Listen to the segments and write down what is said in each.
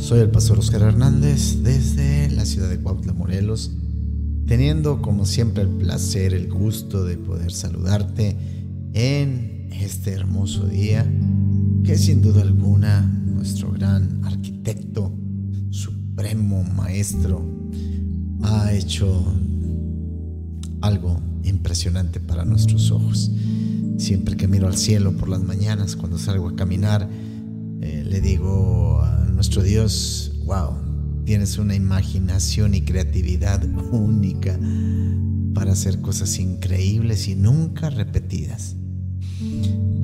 Soy el pastor Oscar Hernández desde la ciudad de Cuautla, Morelos, teniendo como siempre el placer, el gusto de poder saludarte en este hermoso día que sin duda alguna nuestro gran arquitecto, supremo maestro, ha hecho algo impresionante para nuestros ojos. Siempre que miro al cielo por las mañanas, cuando salgo a caminar, eh, le digo a nuestro Dios, wow, tienes una imaginación y creatividad única para hacer cosas increíbles y nunca repetidas.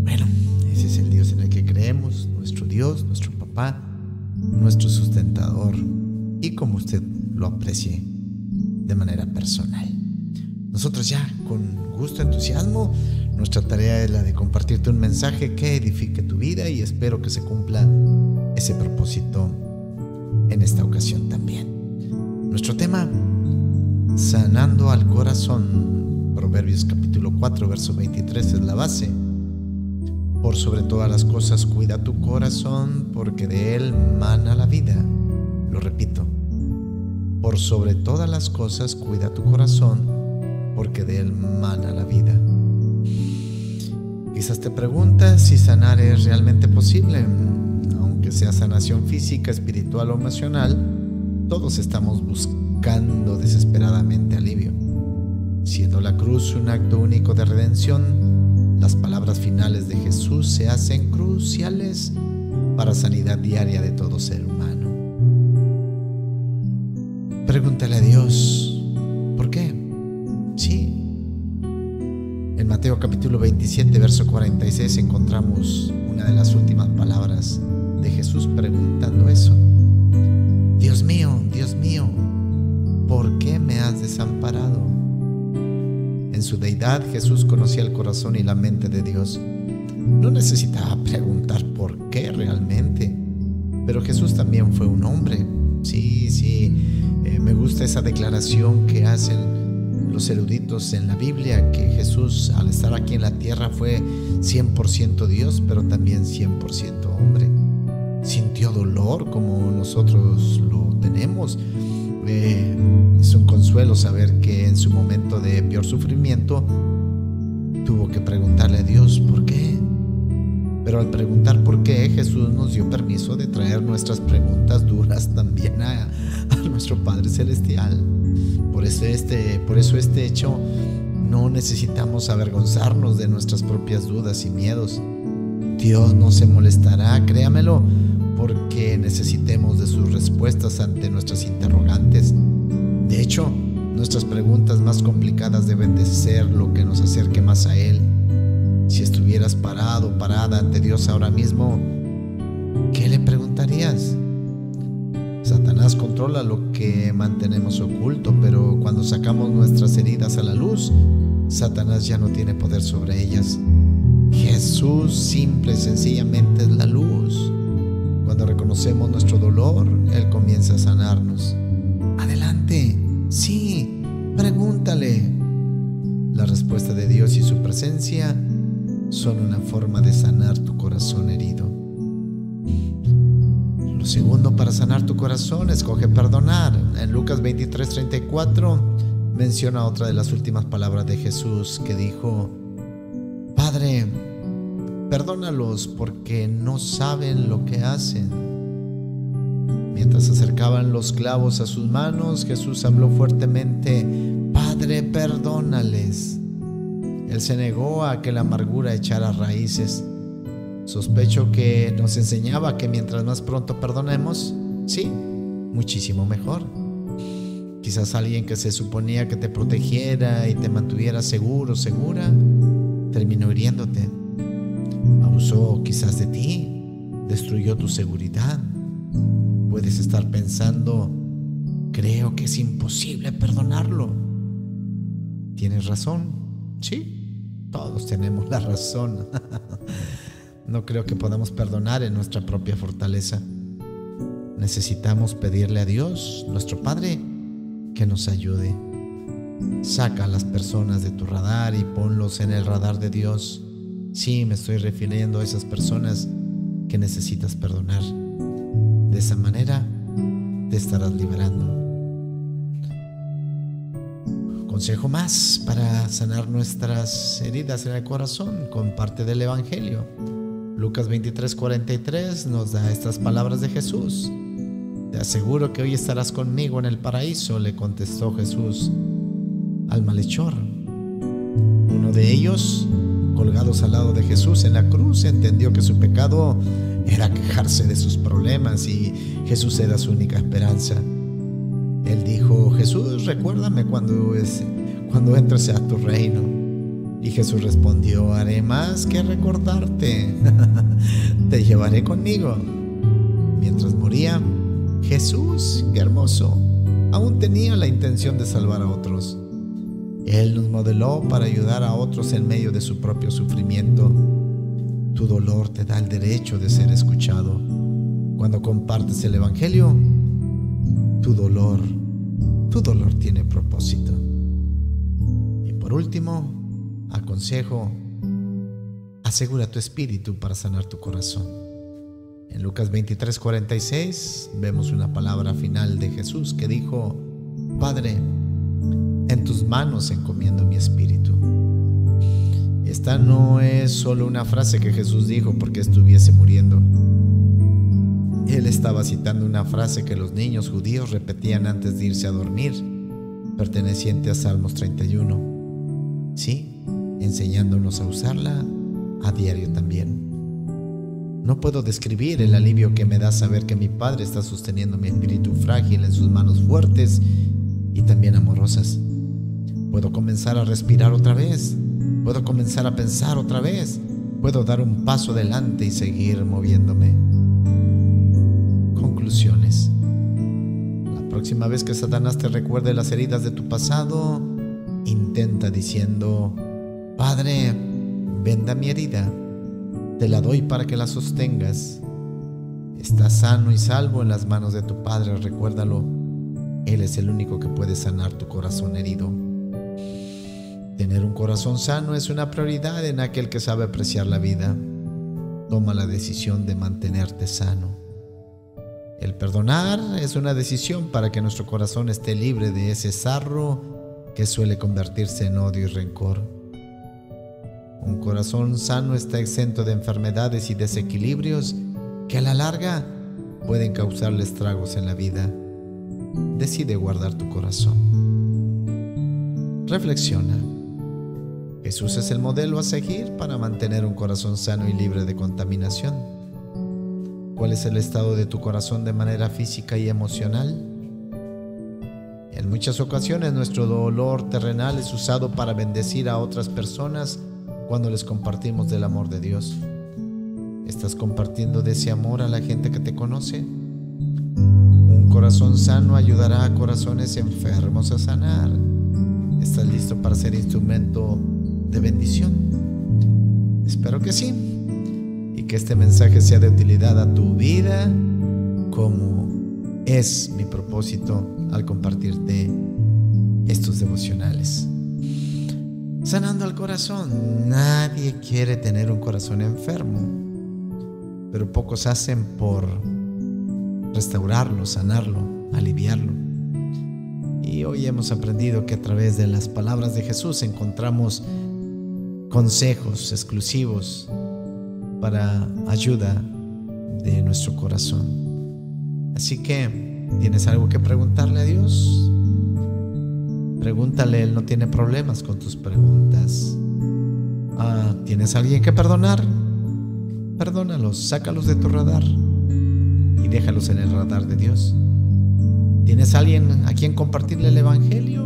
Bueno, ese es el Dios en el que creemos, nuestro Dios, nuestro papá, nuestro sustentador y como usted lo aprecie de manera personal. Nosotros ya, con gusto, entusiasmo, nuestra tarea es la de compartirte un mensaje que edifique tu vida y espero que se cumpla ese propósito en esta ocasión también. Nuestro tema, sanando al corazón, Proverbios capítulo 4, verso 23 es la base. Por sobre todas las cosas cuida tu corazón porque de él mana la vida. Lo repito. Por sobre todas las cosas cuida tu corazón porque de él mana la vida. Quizás te preguntas si sanar es realmente posible. Aunque sea sanación física, espiritual o emocional, todos estamos buscando desesperadamente alivio. Siendo la cruz un acto único de redención, las palabras finales de Jesús se hacen cruciales para sanidad diaria de todo ser humano. Pregúntale a Dios, ¿por qué? En Mateo capítulo 27, verso 46 encontramos una de las últimas palabras de Jesús preguntando eso. Dios mío, Dios mío, ¿por qué me has desamparado? En su deidad Jesús conocía el corazón y la mente de Dios. No necesitaba preguntar por qué realmente, pero Jesús también fue un hombre. Sí, sí, eh, me gusta esa declaración que hacen los eruditos en la Biblia que Jesús al estar aquí en la tierra fue 100% Dios, pero también 100% hombre. Dolor como nosotros lo tenemos. Eh, es un consuelo saber que en su momento de peor sufrimiento tuvo que preguntarle a Dios por qué. Pero al preguntar por qué, Jesús nos dio permiso de traer nuestras preguntas duras también a, a nuestro Padre Celestial. Por eso, este, por eso este hecho no necesitamos avergonzarnos de nuestras propias dudas y miedos. Dios no se molestará, créamelo, porque necesitemos de sus respuestas ante nuestras interrogantes. De hecho, nuestras preguntas más complicadas deben de ser lo que nos acerque más a Él. Si estuvieras parado, parada ante Dios ahora mismo, ¿qué le preguntarías? Satanás controla lo que mantenemos oculto, pero cuando sacamos nuestras heridas a la luz, Satanás ya no tiene poder sobre ellas. Jesús simple y sencillamente es la luz. Reconocemos nuestro dolor, Él comienza a sanarnos. Adelante, sí, pregúntale. La respuesta de Dios y su presencia son una forma de sanar tu corazón herido segundo para sanar tu corazón, escoge perdonar. En Lucas 23, 34 menciona otra de las últimas palabras de Jesús que dijo, Padre, perdónalos porque no saben lo que hacen. Mientras acercaban los clavos a sus manos, Jesús habló fuertemente, Padre, perdónales. Él se negó a que la amargura echara raíces Sospecho que nos enseñaba que mientras más pronto perdonemos, sí, muchísimo mejor. Quizás alguien que se suponía que te protegiera y te mantuviera seguro, segura, terminó hiriéndote. Abusó quizás de ti, destruyó tu seguridad. Puedes estar pensando, creo que es imposible perdonarlo. Tienes razón, sí, todos tenemos la razón. No creo que podamos perdonar en nuestra propia fortaleza. Necesitamos pedirle a Dios, nuestro Padre, que nos ayude. Saca a las personas de tu radar y ponlos en el radar de Dios. Sí, me estoy refiriendo a esas personas que necesitas perdonar. De esa manera te estarás liberando. Consejo más para sanar nuestras heridas en el corazón, comparte del Evangelio. Lucas 23:43 nos da estas palabras de Jesús. Te aseguro que hoy estarás conmigo en el paraíso, le contestó Jesús al malhechor. Uno de ellos, colgados al lado de Jesús en la cruz, entendió que su pecado era quejarse de sus problemas y Jesús era su única esperanza. Él dijo, Jesús, recuérdame cuando, cuando entres a tu reino. Y Jesús respondió, haré más que recordarte, te llevaré conmigo. Mientras moría, Jesús, qué hermoso, aún tenía la intención de salvar a otros. Él nos modeló para ayudar a otros en medio de su propio sufrimiento. Tu dolor te da el derecho de ser escuchado. Cuando compartes el Evangelio, tu dolor, tu dolor tiene propósito. Y por último, aconsejo, asegura tu espíritu para sanar tu corazón. En Lucas 23, 46 vemos una palabra final de Jesús que dijo, Padre, en tus manos encomiendo mi espíritu. Esta no es solo una frase que Jesús dijo porque estuviese muriendo. Él estaba citando una frase que los niños judíos repetían antes de irse a dormir, perteneciente a Salmos 31. Sí, enseñándonos a usarla a diario también. No puedo describir el alivio que me da saber que mi Padre está sosteniendo mi espíritu frágil en sus manos fuertes y también amorosas. Puedo comenzar a respirar otra vez. Puedo comenzar a pensar otra vez. Puedo dar un paso adelante y seguir moviéndome. Conclusiones. La próxima vez que Satanás te recuerde las heridas de tu pasado, intenta diciendo, Padre, venda mi herida te la doy para que la sostengas. Estás sano y salvo en las manos de tu Padre, recuérdalo. Él es el único que puede sanar tu corazón herido. Tener un corazón sano es una prioridad en aquel que sabe apreciar la vida. Toma la decisión de mantenerte sano. El perdonar es una decisión para que nuestro corazón esté libre de ese sarro que suele convertirse en odio y rencor. Un corazón sano está exento de enfermedades y desequilibrios que a la larga pueden causarle estragos en la vida. Decide guardar tu corazón. Reflexiona. Jesús es el modelo a seguir para mantener un corazón sano y libre de contaminación. ¿Cuál es el estado de tu corazón de manera física y emocional? En muchas ocasiones nuestro dolor terrenal es usado para bendecir a otras personas cuando les compartimos del amor de Dios. ¿Estás compartiendo de ese amor a la gente que te conoce? Un corazón sano ayudará a corazones enfermos a sanar. ¿Estás listo para ser instrumento de bendición? Espero que sí. Y que este mensaje sea de utilidad a tu vida como es mi propósito al compartirte estos devocionales sanando al corazón. Nadie quiere tener un corazón enfermo, pero pocos hacen por restaurarlo, sanarlo, aliviarlo. Y hoy hemos aprendido que a través de las palabras de Jesús encontramos consejos exclusivos para ayuda de nuestro corazón. Así que, ¿tienes algo que preguntarle a Dios? Pregúntale, Él no tiene problemas con tus preguntas. Ah, ¿tienes alguien que perdonar? Perdónalos, sácalos de tu radar y déjalos en el radar de Dios. ¿Tienes alguien a quien compartirle el Evangelio?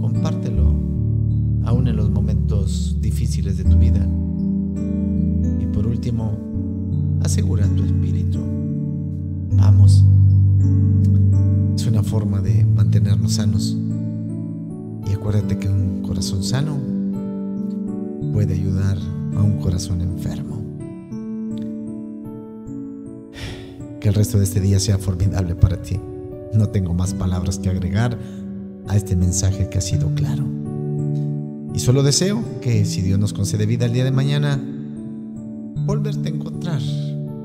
Compártelo, de tu vida. Y por último, asegura tu espíritu. Vamos una forma de mantenernos sanos. Y acuérdate que un corazón sano puede ayudar a un corazón enfermo. Que el resto de este día sea formidable para ti. No tengo más palabras que agregar a este mensaje que ha sido claro. Y solo deseo que si Dios nos concede vida el día de mañana, volverte a encontrar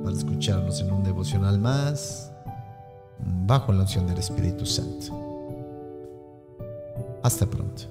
para escucharnos en un devocional más bajo la unción del Espíritu Santo. Hasta pronto.